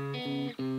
Música